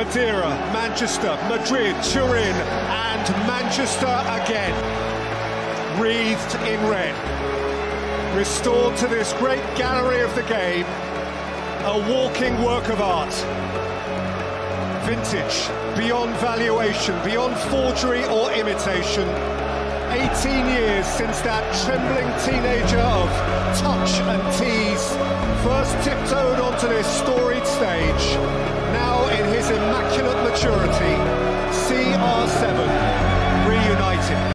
Madeira, Manchester, Madrid, Turin, and Manchester again. Wreathed in red. Restored to this great gallery of the game, a walking work of art. Vintage, beyond valuation, beyond forgery or imitation. 18 years since that trembling teenager of touch and tease first tiptoed onto this storied stage.